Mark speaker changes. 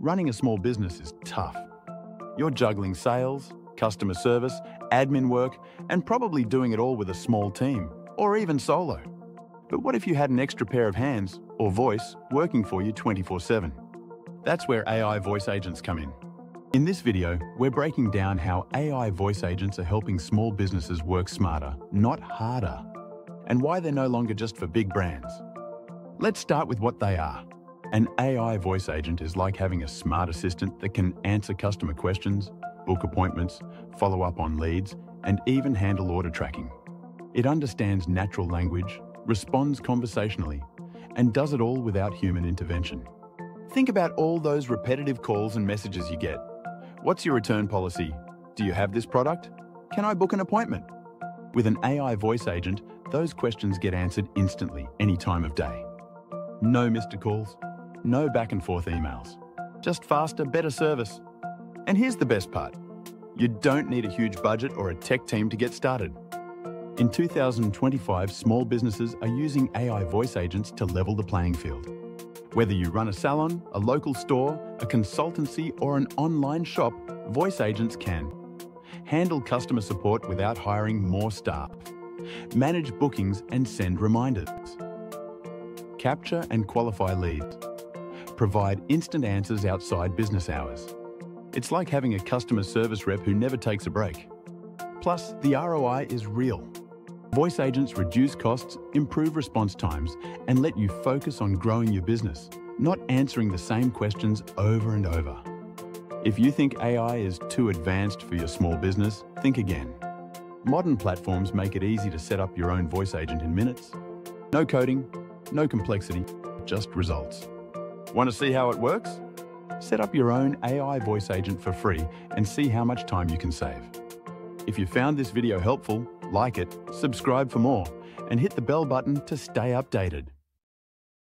Speaker 1: Running a small business is tough. You're juggling sales, customer service, admin work, and probably doing it all with a small team, or even solo. But what if you had an extra pair of hands, or voice, working for you 24 7? That's where AI voice agents come in. In this video, we're breaking down how AI voice agents are helping small businesses work smarter, not harder, and why they're no longer just for big brands. Let's start with what they are. An AI voice agent is like having a smart assistant that can answer customer questions, book appointments, follow up on leads, and even handle order tracking. It understands natural language, responds conversationally, and does it all without human intervention. Think about all those repetitive calls and messages you get. What's your return policy? Do you have this product? Can I book an appointment? With an AI voice agent, those questions get answered instantly, any time of day. No missed calls, no back and forth emails. Just faster, better service. And here's the best part. You don't need a huge budget or a tech team to get started. In 2025, small businesses are using AI voice agents to level the playing field. Whether you run a salon, a local store, a consultancy, or an online shop, voice agents can handle customer support without hiring more staff, manage bookings and send reminders, capture and qualify leads, provide instant answers outside business hours. It's like having a customer service rep who never takes a break. Plus, the ROI is real. Voice agents reduce costs, improve response times, and let you focus on growing your business, not answering the same questions over and over. If you think AI is too advanced for your small business, think again. Modern platforms make it easy to set up your own voice agent in minutes. No coding, no complexity, just results. Want to see how it works? Set up your own AI voice agent for free and see how much time you can save. If you found this video helpful, like it, subscribe for more, and hit the bell button to stay updated.